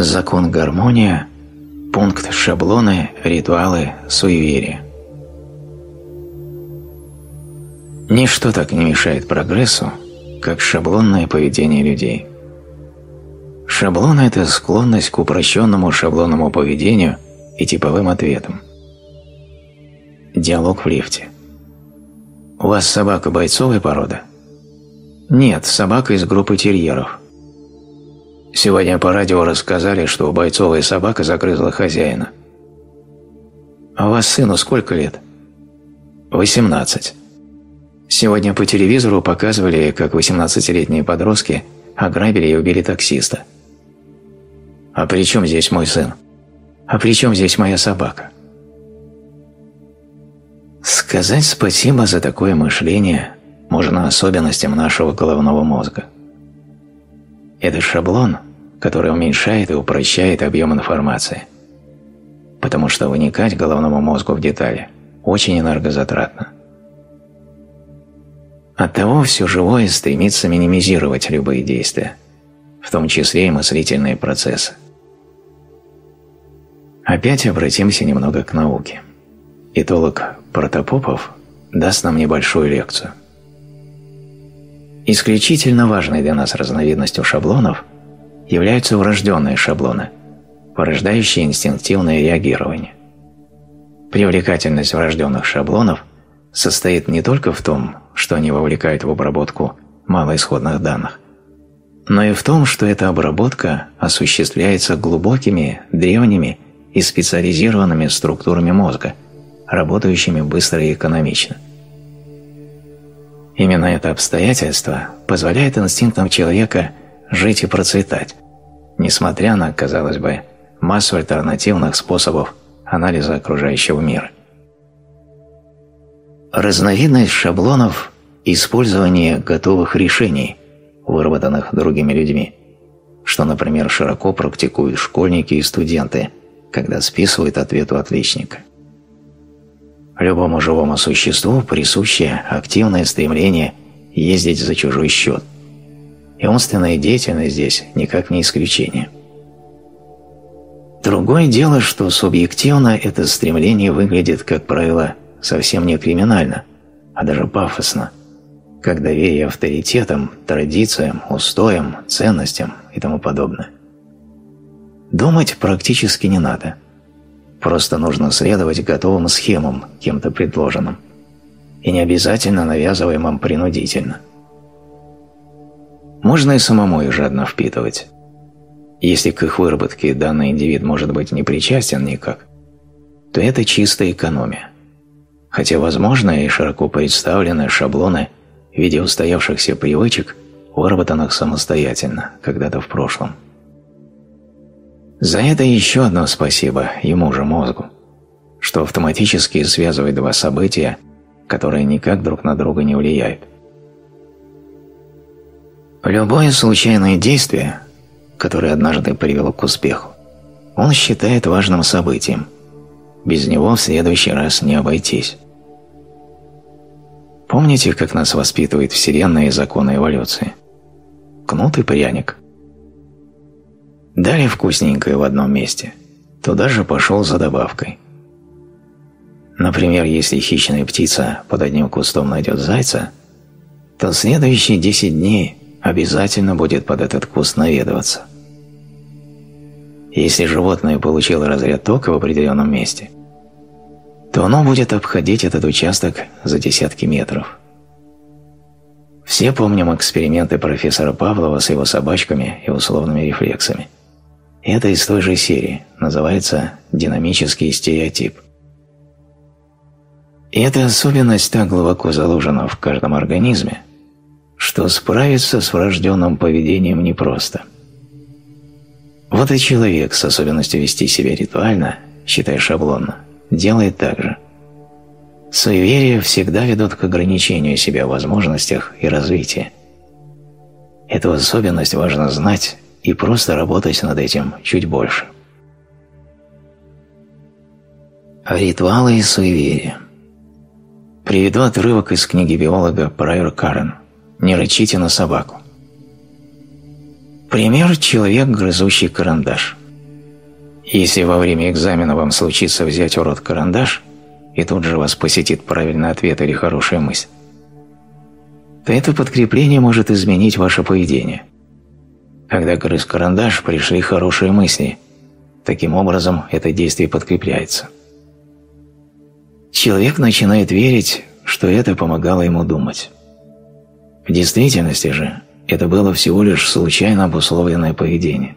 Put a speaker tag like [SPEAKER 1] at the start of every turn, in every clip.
[SPEAKER 1] Закон гармония, пункт шаблоны, ритуалы, суеверия. Ничто так не мешает прогрессу, как шаблонное поведение людей. Шаблон – это склонность к упрощенному шаблонному поведению и типовым ответам. Диалог в лифте. «У вас собака бойцовая порода?» «Нет, собака из группы терьеров». Сегодня по радио рассказали, что бойцовая собака загрызла хозяина. «А у вас сыну сколько лет?» «Восемнадцать». Сегодня по телевизору показывали, как 18-летние подростки ограбили и убили таксиста. «А при чем здесь мой сын? А при чем здесь моя собака?» Сказать спасибо за такое мышление можно особенностям нашего головного мозга. Это шаблон, который уменьшает и упрощает объем информации, потому что вникать головному мозгу в детали очень энергозатратно. Оттого все живое стремится минимизировать любые действия, в том числе и мыслительные процессы. Опять обратимся немного к науке. Этолог Протопопов даст нам небольшую лекцию. Исключительно важной для нас разновидностью шаблонов являются врожденные шаблоны, порождающие инстинктивное реагирование. Привлекательность врожденных шаблонов состоит не только в том, что они вовлекают в обработку малоисходных данных, но и в том, что эта обработка осуществляется глубокими, древними и специализированными структурами мозга, работающими быстро и экономично. Именно это обстоятельство позволяет инстинктам человека жить и процветать, несмотря на, казалось бы, массу альтернативных способов анализа окружающего мира. Разновидность шаблонов – использование готовых решений, выработанных другими людьми, что, например, широко практикуют школьники и студенты, когда списывают ответ у отличника. Любому живому существу присуще активное стремление ездить за чужой счет, и умственная деятельность здесь никак не исключение. Другое дело, что субъективно это стремление выглядит, как правило, совсем не криминально, а даже пафосно, как доверие авторитетам, традициям, устоям, ценностям и тому подобное. Думать практически не надо. Просто нужно следовать готовым схемам, кем-то предложенным, и не обязательно навязываемым принудительно. Можно и самому их жадно впитывать. Если к их выработке данный индивид может быть не причастен никак, то это чистая экономия хотя возможны и широко представлены шаблоны в виде устоявшихся привычек, выработанных самостоятельно, когда-то в прошлом. За это еще одно спасибо ему же мозгу, что автоматически связывает два события, которые никак друг на друга не влияют. Любое случайное действие, которое однажды привело к успеху, он считает важным событием – без него в следующий раз не обойтись. Помните, как нас воспитывает Вселенная и законы эволюции? Кнут и пряник. Дали вкусненькое в одном месте, туда же пошел за добавкой. Например, если хищная птица под одним кустом найдет зайца, то следующие 10 дней обязательно будет под этот куст наведываться. Если животное получило разряд тока в определенном месте, то оно будет обходить этот участок за десятки метров. Все помним эксперименты профессора Павлова с его собачками и условными рефлексами. Это из той же серии, называется «динамический стереотип». И эта особенность так глубоко заложена в каждом организме, что справиться с врожденным поведением непросто. Вот и человек с особенностью вести себя ритуально, считай шаблонно, делает так же. Суеверия всегда ведут к ограничению себя в возможностях и развитии. Эту особенность важно знать и просто работать над этим чуть больше. Ритуалы и суеверия Приведу отрывок из книги биолога Прайор Карен «Не рычите на собаку». Пример – человек, грызущий карандаш. Если во время экзамена вам случится взять в рот карандаш, и тут же вас посетит правильный ответ или хорошая мысль, то это подкрепление может изменить ваше поведение. Когда грыз карандаш, пришли хорошие мысли. Таким образом, это действие подкрепляется. Человек начинает верить, что это помогало ему думать. В действительности же это было всего лишь случайно обусловленное поведение.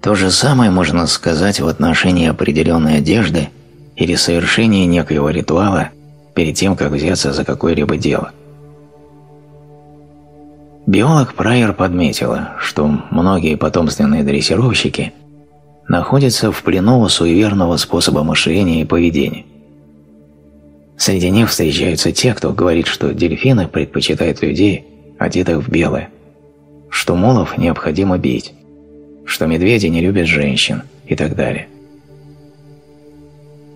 [SPEAKER 1] То же самое можно сказать в отношении определенной одежды или совершения некоего ритуала перед тем, как взяться за какое-либо дело. Биолог Прайер подметила, что многие потомственные дрессировщики находятся в плену у суеверного способа мышления и поведения. Среди них встречаются те, кто говорит, что дельфины предпочитают людей, одетых в белое, что мулов необходимо бить, что медведи не любят женщин и так далее.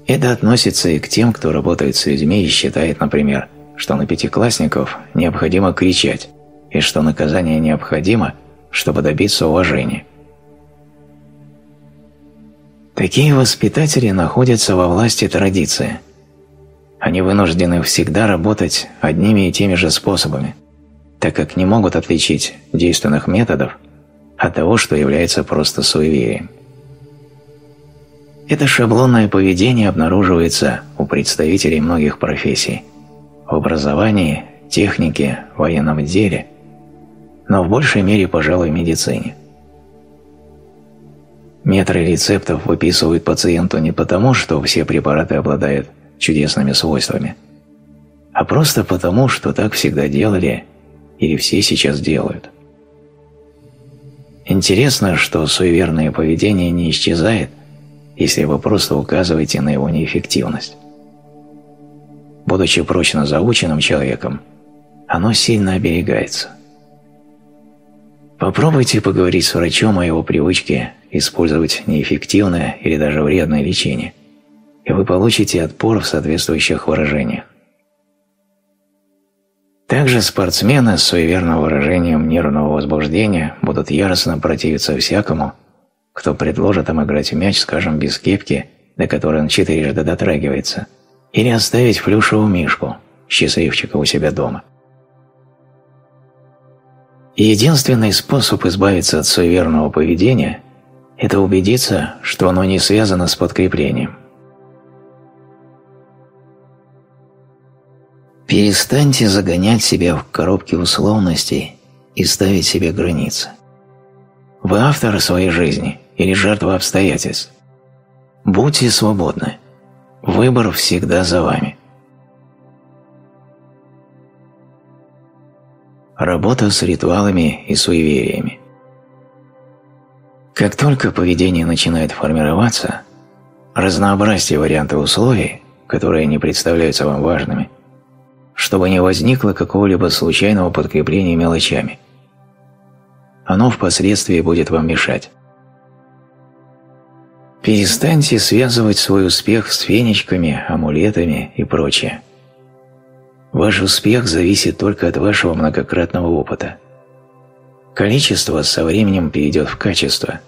[SPEAKER 1] Это относится и к тем, кто работает с людьми и считает, например, что на пятиклассников необходимо кричать, и что наказание необходимо, чтобы добиться уважения. Такие воспитатели находятся во власти традиции. Они вынуждены всегда работать одними и теми же способами, так как не могут отличить действенных методов от того, что является просто суеверием. Это шаблонное поведение обнаруживается у представителей многих профессий – в образовании, технике, военном деле – но в большей мере, пожалуй, медицине. Метры рецептов выписывают пациенту не потому, что все препараты обладают чудесными свойствами, а просто потому, что так всегда делали или все сейчас делают. Интересно, что суеверное поведение не исчезает, если вы просто указываете на его неэффективность. Будучи прочно заученным человеком, оно сильно оберегается. Попробуйте поговорить с врачом о его привычке использовать неэффективное или даже вредное лечение, и вы получите отпор в соответствующих выражениях. Также спортсмены с суеверным выражением нервного возбуждения будут яростно противиться всякому, кто предложит им играть в мяч, скажем, без кепки, до которой он четырежды дотрагивается, или оставить плюшевую мишку, счастливчика у себя дома. Единственный способ избавиться от суеверного поведения – это убедиться, что оно не связано с подкреплением. Перестаньте загонять себя в коробки условностей и ставить себе границы. Вы автор своей жизни или жертва обстоятельств. Будьте свободны. Выбор всегда за вами. Работа с ритуалами и суевериями. Как только поведение начинает формироваться, разнообразие вариантов условий, которые не представляются вам важными, чтобы не возникло какого-либо случайного подкрепления мелочами. Оно впоследствии будет вам мешать. Перестаньте связывать свой успех с фенечками, амулетами и прочее. Ваш успех зависит только от вашего многократного опыта. Количество со временем перейдет в качество.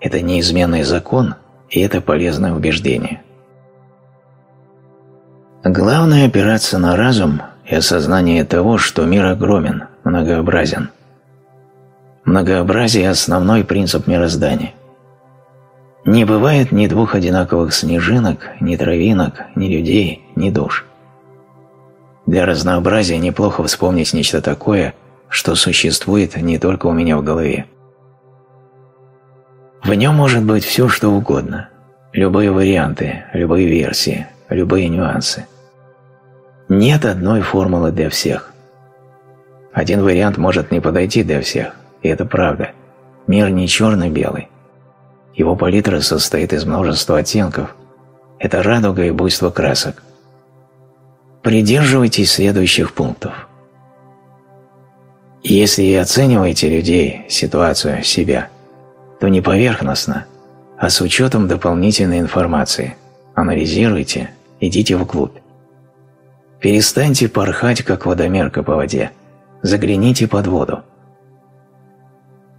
[SPEAKER 1] Это неизменный закон, и это полезное убеждение. Главное – опираться на разум и осознание того, что мир огромен, многообразен. Многообразие – основной принцип мироздания. Не бывает ни двух одинаковых снежинок, ни травинок, ни людей, ни душ. Для разнообразия неплохо вспомнить нечто такое, что существует не только у меня в голове. В нем может быть все, что угодно. Любые варианты, любые версии, любые нюансы. Нет одной формулы для всех. Один вариант может не подойти для всех, и это правда. Мир не черно-белый. Его палитра состоит из множества оттенков. Это радуга и буйство красок – Придерживайтесь следующих пунктов. Если оцениваете людей, ситуацию, себя, то не поверхностно, а с учетом дополнительной информации. Анализируйте, идите вглубь. Перестаньте порхать, как водомерка по воде. Загляните под воду.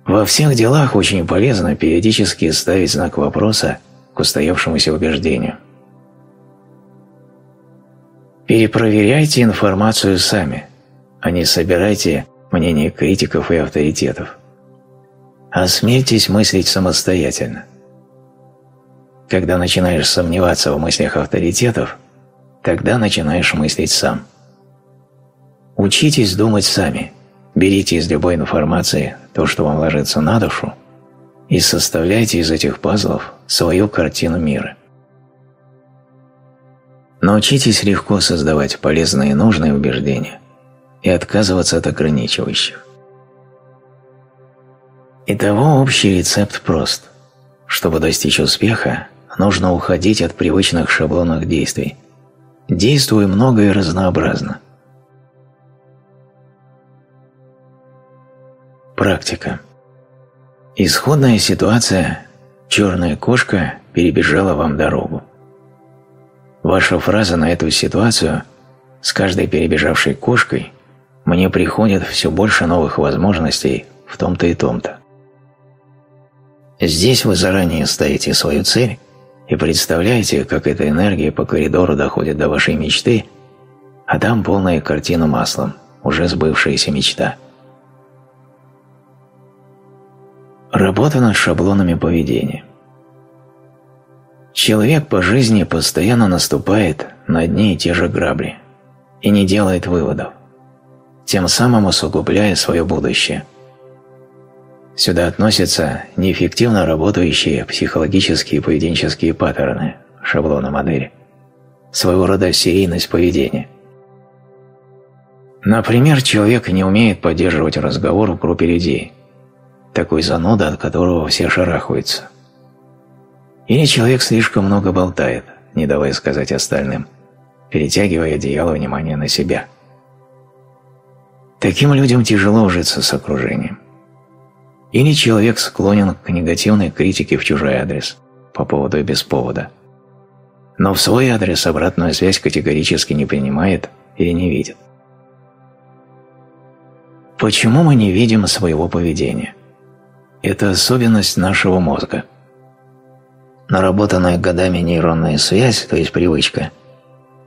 [SPEAKER 1] Во всех делах очень полезно периодически ставить знак вопроса к устоявшемуся убеждению. Перепроверяйте информацию сами, а не собирайте мнение критиков и авторитетов. Осмельтесь мыслить самостоятельно. Когда начинаешь сомневаться в мыслях авторитетов, тогда начинаешь мыслить сам. Учитесь думать сами, берите из любой информации то, что вам ложится на душу, и составляйте из этих пазлов свою картину мира. Научитесь легко создавать полезные и нужные убеждения и отказываться от ограничивающих. Итого общий рецепт прост. Чтобы достичь успеха, нужно уходить от привычных шаблонных действий. Действуй много и разнообразно. Практика. Исходная ситуация «черная кошка перебежала вам дорогу». Ваша фраза на эту ситуацию «с каждой перебежавшей кошкой мне приходит все больше новых возможностей в том-то и том-то». Здесь вы заранее ставите свою цель и представляете, как эта энергия по коридору доходит до вашей мечты, а там полная картина маслом, уже сбывшаяся мечта. Работа над шаблонами поведения. Человек по жизни постоянно наступает на одни и те же грабли и не делает выводов, тем самым усугубляя свое будущее. Сюда относятся неэффективно работающие психологические и поведенческие паттерны, шаблоны модели, своего рода серийность поведения. Например, человек не умеет поддерживать разговор в группе людей, такой зануда, от которого все шарахаются. Или человек слишком много болтает, не давая сказать остальным, перетягивая одеяло внимания на себя. Таким людям тяжело ужиться с окружением. Или человек склонен к негативной критике в чужой адрес, по поводу и без повода. Но в свой адрес обратную связь категорически не принимает или не видит. Почему мы не видим своего поведения? Это особенность нашего мозга. Наработанная годами нейронная связь, то есть привычка,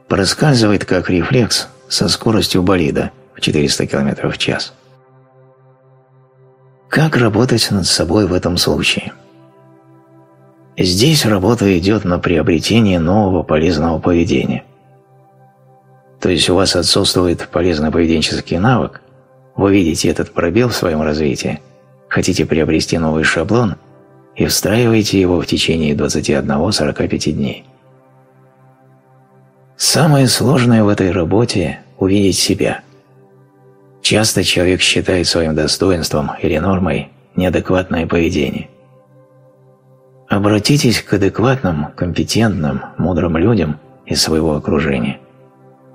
[SPEAKER 1] проскальзывает как рефлекс со скоростью болида в 400 км в час. Как работать над собой в этом случае? Здесь работа идет на приобретение нового полезного поведения. То есть у вас отсутствует полезный поведенческий навык, вы видите этот пробел в своем развитии, хотите приобрести новый шаблон и встраиваете его в течение 21-45 дней. Самое сложное в этой работе – увидеть себя – Часто человек считает своим достоинством или нормой неадекватное поведение. Обратитесь к адекватным, компетентным, мудрым людям из своего окружения.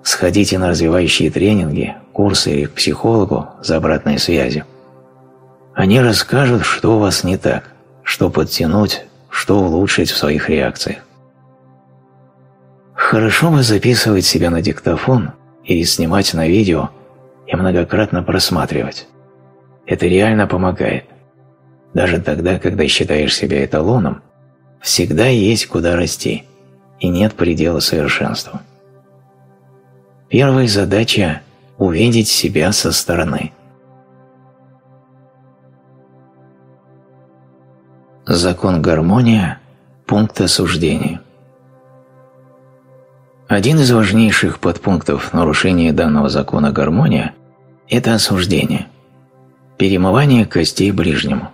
[SPEAKER 1] Сходите на развивающие тренинги, курсы или к психологу за обратной связью. Они расскажут, что у вас не так, что подтянуть, что улучшить в своих реакциях. Хорошо бы записывать себя на диктофон или снимать на видео – и многократно просматривать. Это реально помогает. Даже тогда, когда считаешь себя эталоном, всегда есть куда расти, и нет предела совершенству. Первая задача – увидеть себя со стороны. Закон гармония – пункт осуждения. Один из важнейших подпунктов нарушения данного закона гармония это осуждение, перемывание костей ближнему.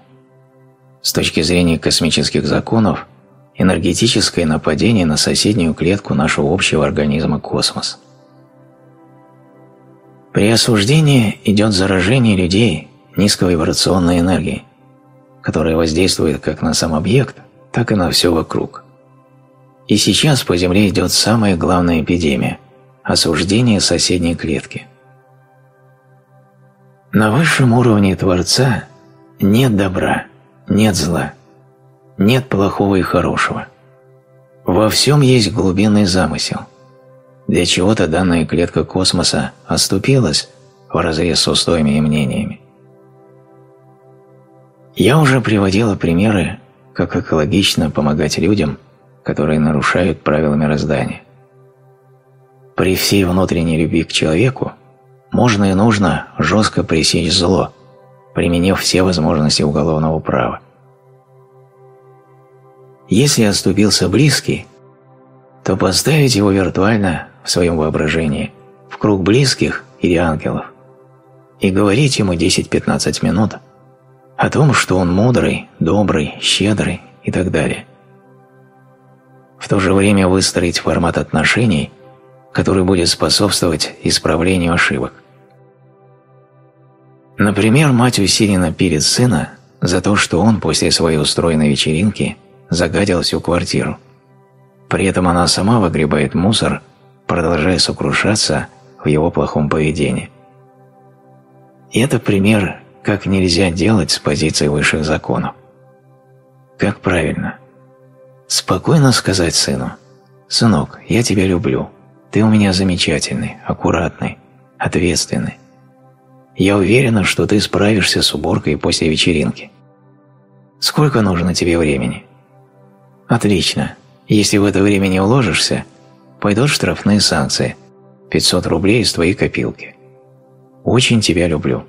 [SPEAKER 1] С точки зрения космических законов, энергетическое нападение на соседнюю клетку нашего общего организма космос. При осуждении идет заражение людей низковибрационной энергией, которая воздействует как на сам объект, так и на все вокруг. И сейчас по Земле идет самая главная эпидемия – осуждение соседней клетки – на высшем уровне Творца нет добра, нет зла, нет плохого и хорошего. Во всем есть глубинный замысел. Для чего-то данная клетка космоса оступилась в разрез с устоями и мнениями. Я уже приводила примеры, как экологично помогать людям, которые нарушают правила мироздания. При всей внутренней любви к человеку можно и нужно жестко пресечь зло, применив все возможности уголовного права. Если оступился близкий, то поставить его виртуально в своем воображении в круг близких или ангелов и говорить ему 10-15 минут о том, что он мудрый, добрый, щедрый и так далее. В то же время выстроить формат отношений, который будет способствовать исправлению ошибок. Например, мать усиленно пилит сына за то, что он после своей устроенной вечеринки загадил всю квартиру. При этом она сама выгребает мусор, продолжая сокрушаться в его плохом поведении. И это пример как нельзя делать с позиции высших законов. Как правильно? Спокойно сказать сыну, «Сынок, я тебя люблю. Ты у меня замечательный, аккуратный, ответственный. Я уверена, что ты справишься с уборкой после вечеринки. Сколько нужно тебе времени?» «Отлично. Если в это время не уложишься, пойдут штрафные санкции. 500 рублей из твоей копилки. Очень тебя люблю»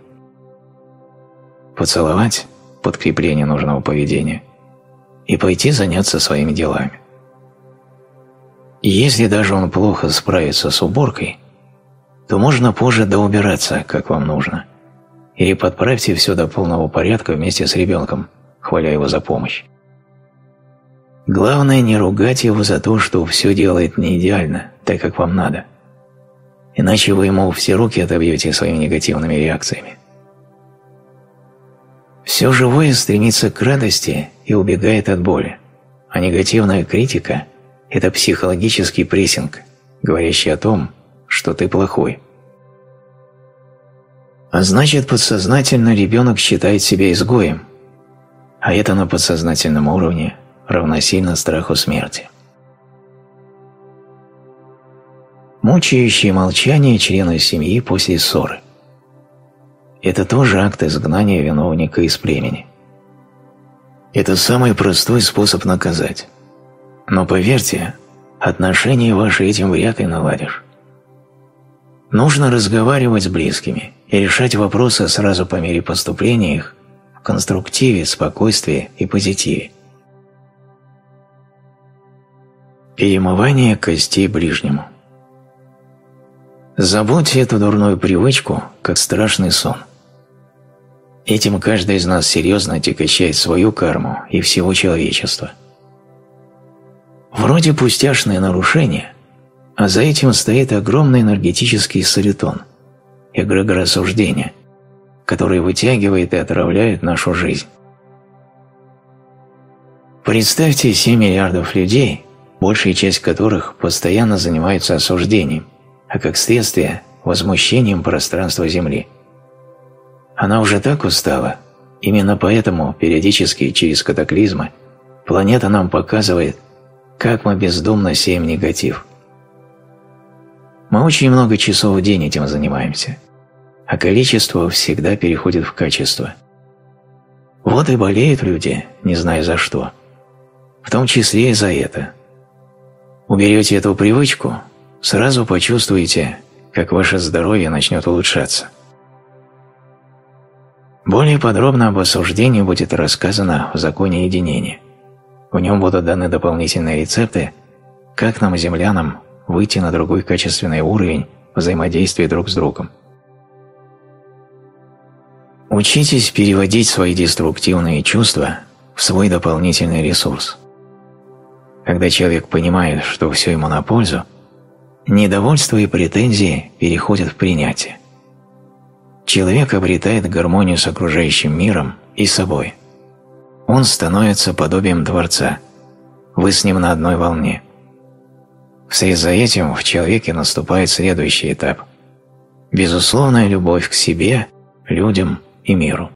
[SPEAKER 1] поцеловать – подкрепление нужного поведения, и пойти заняться своими делами. И если даже он плохо справится с уборкой, то можно позже доубираться, как вам нужно, или подправьте все до полного порядка вместе с ребенком, хваля его за помощь. Главное не ругать его за то, что все делает не идеально, так как вам надо. Иначе вы ему все руки отобьете своими негативными реакциями. Все живое стремится к радости и убегает от боли, а негативная критика – это психологический прессинг, говорящий о том, что ты плохой. А значит, подсознательно ребенок считает себя изгоем, а это на подсознательном уровне равносильно страху смерти. Мучающее молчание члена семьи после ссоры – это тоже акт изгнания виновника из племени. Это самый простой способ наказать. Но поверьте, отношения ваши этим вряд ли наладишь. Нужно разговаривать с близкими и решать вопросы сразу по мере поступления их в конструктиве, спокойствии и позитиве. Перемывание костей ближнему. Забудьте эту дурную привычку, как страшный сон. Этим каждый из нас серьезно отягощает свою карму и всего человечества. Вроде пустяшное нарушение, а за этим стоит огромный энергетический солитон, эгрегор осуждения, который вытягивает и отравляет нашу жизнь. Представьте 7 миллиардов людей, большая часть которых постоянно занимаются осуждением, а как следствие – возмущением пространства Земли – она уже так устала. Именно поэтому периодически через катаклизмы планета нам показывает, как мы бездумно сеем негатив. Мы очень много часов в день этим занимаемся, а количество всегда переходит в качество. Вот и болеют люди, не зная за что. В том числе и за это. Уберете эту привычку, сразу почувствуете, как ваше здоровье начнет улучшаться. Более подробно об осуждении будет рассказано в законе единения. В нем будут даны дополнительные рецепты, как нам, землянам, выйти на другой качественный уровень взаимодействия друг с другом. Учитесь переводить свои деструктивные чувства в свой дополнительный ресурс. Когда человек понимает, что все ему на пользу, недовольство и претензии переходят в принятие человек обретает гармонию с окружающим миром и собой. Он становится подобием Творца. Вы с ним на одной волне. Вслед за этим в человеке наступает следующий этап – безусловная любовь к себе, людям и миру.